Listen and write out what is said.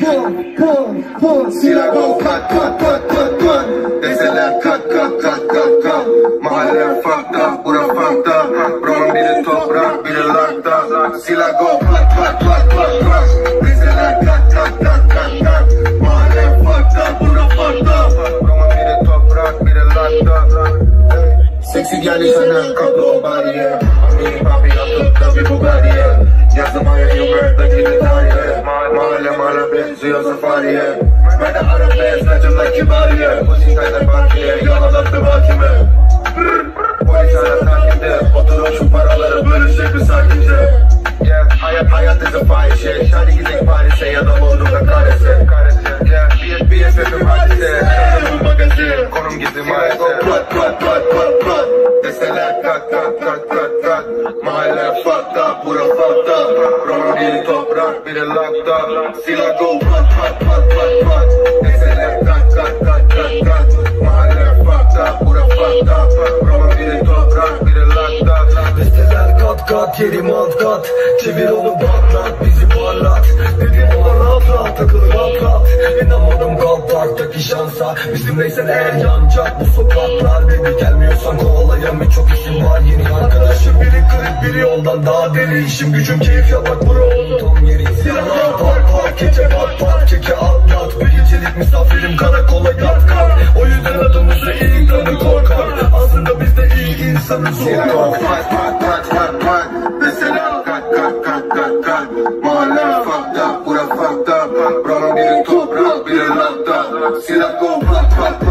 Pull, pull, pull. Silah go kat kat kat kat kat. Deseler kat kat kat kat kat. Mahalle fucked up, bura fucked up. Roman biri toprak, biri lakta. Silah go kat kat kat kat kat. Deseler kat kat kat kat kat. Mahalle fucked up, bura fucked up. Roman biri toprak, biri lakta. Seksi geldi sana kapı o bariyer Benim papi yaptım tabi bu bariyer Yazdım ördeki detayı Mahalle mahalle benziyor safariye Ben de arabesk saçımda kibariye sitede partiye yalalattı hakime Polis hala takipte Oturun paraları bölüşecek mi sakince Yeah, hayat hayat is a fahişe Paris'e ya da Bodrum'da Kares'e Yeah, bir bir efendim hadise Bu magazin Konum gizli maalesef Plat plat plat plat plat Deseler kat kat kat kat kat fucked up, bura fucked up Biri toprak, locked up Silah go. Pat pat pat pat pat Deseler kat kat kat kat kat Mahalle up, bura up Roma biri toprak, locked up Listeler kat kat yeri mat kat Çevir onu patlat bizi parlat Dediğim olan rahat rahat takılır rahat rahat. İnanmadım kalk parktaki şansa. Bizimleysen eğer yanacak bu sokaklar. Beni gelmiyorsan kovalayan birçok işim Senden daha deli işim gücüm keyif yapak bro Tam yeriyiz yana park park gece pat pat Keke atlat. Bir gecelik misafirim karakola yat kal O yüzden adımızı ilk tanı korkar Aslında biz de iyi insanız insanı sokak Pat pat pat pat pat. Mesela kat kat kat kat kat. Mahalle fakta bura fakta Buranın biri toprak biri lakta Silah go pat pat